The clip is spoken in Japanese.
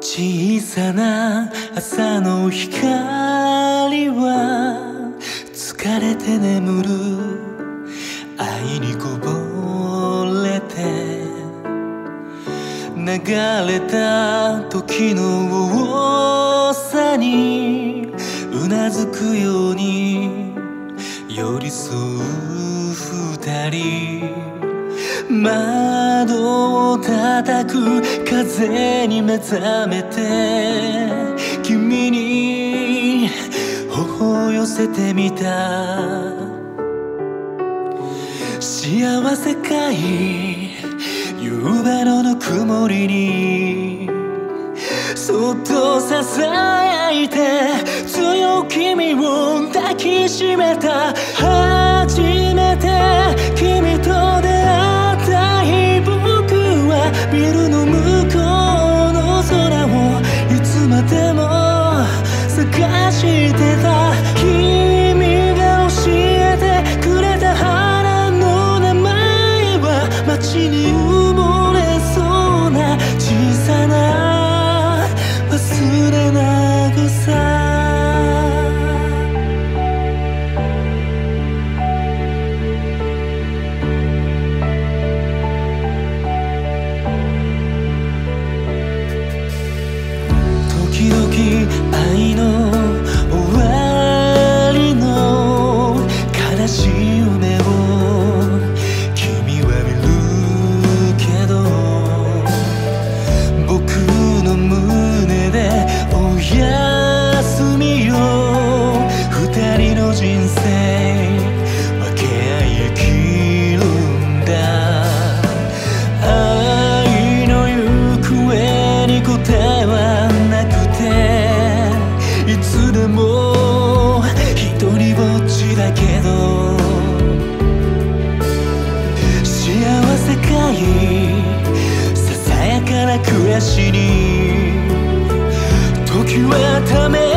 小さな朝の光は疲れて眠る。愛にこぼれて。流れた時の多さに。うなずくように。寄り添う二人。窓を叩く風に目覚めて君に頬を寄せてみた。幸せかい?夕べのぬくもりに。そっとささやいて強い君を抱きしめた。初めて君と出してた君が教えてくれた花の名前は街に埋もれそうな小さな忘れなぐさ時々愛のささやかな暮らしに時はため